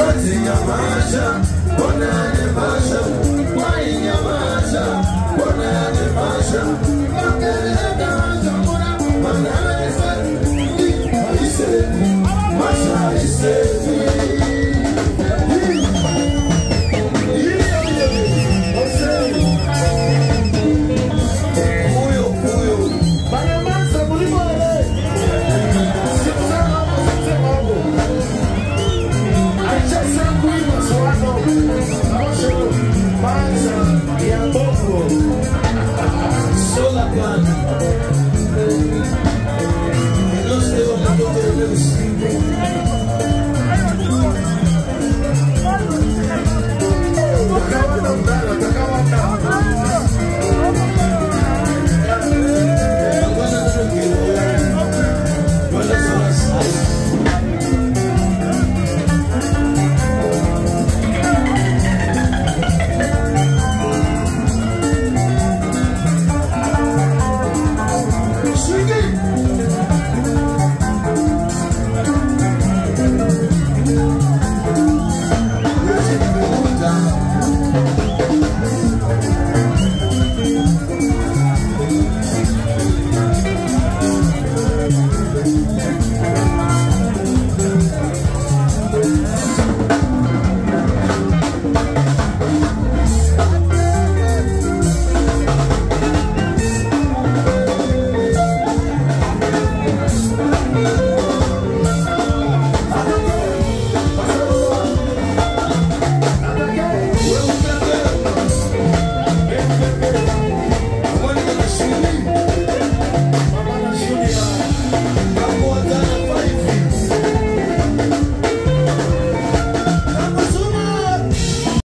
basi nyamasha, mbona